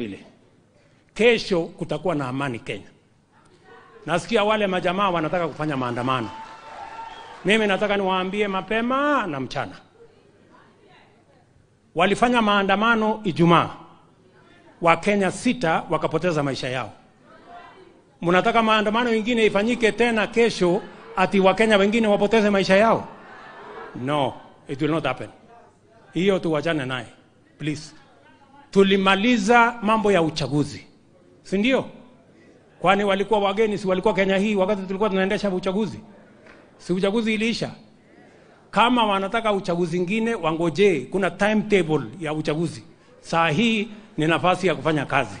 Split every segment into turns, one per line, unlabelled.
vile kesho kutakuwa na amani Kenya. Nasikia wale majamaa wanataka kufanya maandamano. Mimi nataka niwaambie mapema na mchana, walifanya maandamano Ijumaa, Wakenya sita wakapoteza maisha yao. Mnataka maandamano ingine ifanyike tena kesho, ati Wakenya wengine wapoteze maisha yao? No, it will not happen. Hiyo tuwachane naye please. Tulimaliza mambo ya uchaguzi, si ndio? Kwani walikuwa wageni? Si walikuwa Kenya hii wakati tulikuwa tunaendesha uchaguzi? Si uchaguzi iliisha? Kama wanataka uchaguzi ingine, wangojee. Kuna timetable ya uchaguzi. Saa hii ni nafasi ya kufanya kazi.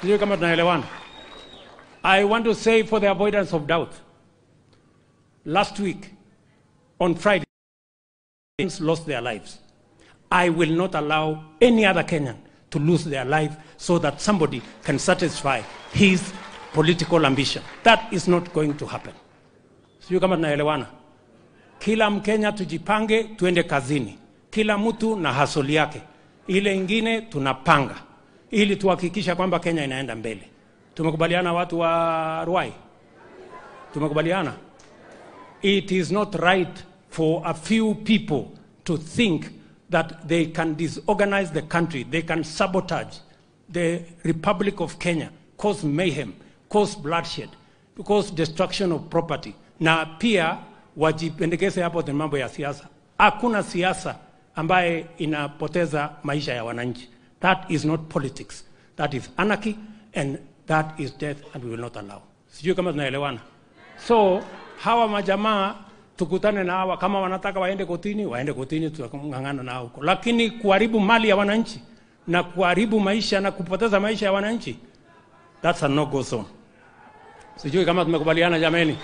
Sijui kama tunaelewana. I want to say for the avoidance of doubt, last week on Friday, lost their lives. I will not allow any other Kenyan to lose their life so that somebody can satisfy his political ambition. That is not going to happen. Sio kama tunaelewana. Kila Mkenya tujipange, tuende kazini, kila mtu na hasoli yake. Ile ingine tunapanga ili tuhakikisha kwamba Kenya inaenda mbele. Tumekubaliana watu wa Ruai, tumekubaliana. It is not right for a few people to think that they can disorganize the country, they can sabotage the Republic of Kenya, cause mayhem, cause bloodshed, cause destruction of property, na pia wajipendekeze hapo the mambo ya siasa. Hakuna siasa ambaye inapoteza maisha ya wananchi. That is not politics. That is anarchy and that is death and we will not allow. Sijui kama tunaelewana. So hawa majamaa tukutane na hawa, kama wanataka waende kotini, waende kotini, tutang'ang'ana nao huko, lakini kuharibu mali ya wananchi na kuharibu maisha na kupoteza maisha ya wananchi, that's a no go zone. Sijui kama tumekubaliana jameni,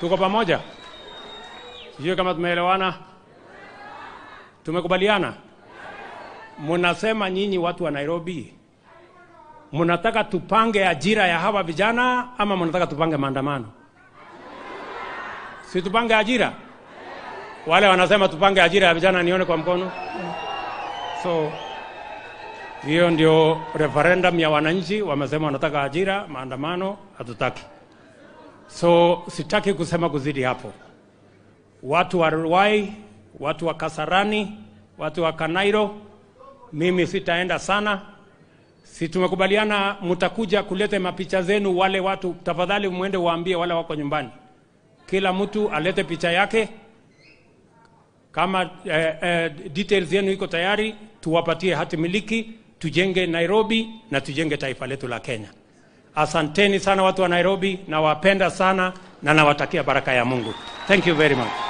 tuko pamoja? Sijui kama tumeelewana, tumekubaliana. Munasema nyinyi watu wa Nairobi, munataka tupange ajira ya hawa vijana ama munataka tupange maandamano? Si tupange ajira? Wale wanasema tupange ajira ya vijana, nione kwa mkono. So hiyo ndio referendum ya wananchi, wamesema wanataka ajira, maandamano hatutaki. So sitaki kusema kuzidi hapo. Watu wa Ruai, watu wa Kasarani, watu wa Kanairo, mimi sitaenda sana. Si tumekubaliana mtakuja kulete mapicha zenu, wale watu tafadhali mwende waambie wale wako nyumbani kila mtu alete picha yake. Kama eh, eh, details yenu iko tayari, tuwapatie hati miliki, tujenge Nairobi na tujenge taifa letu la Kenya. Asanteni sana watu wa Nairobi, nawapenda sana na nawatakia baraka ya Mungu. Thank you very much.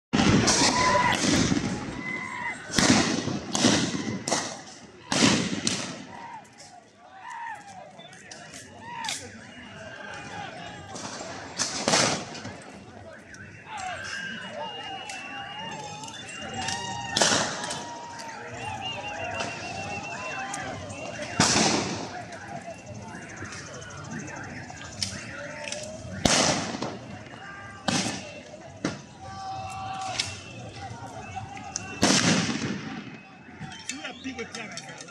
Good job,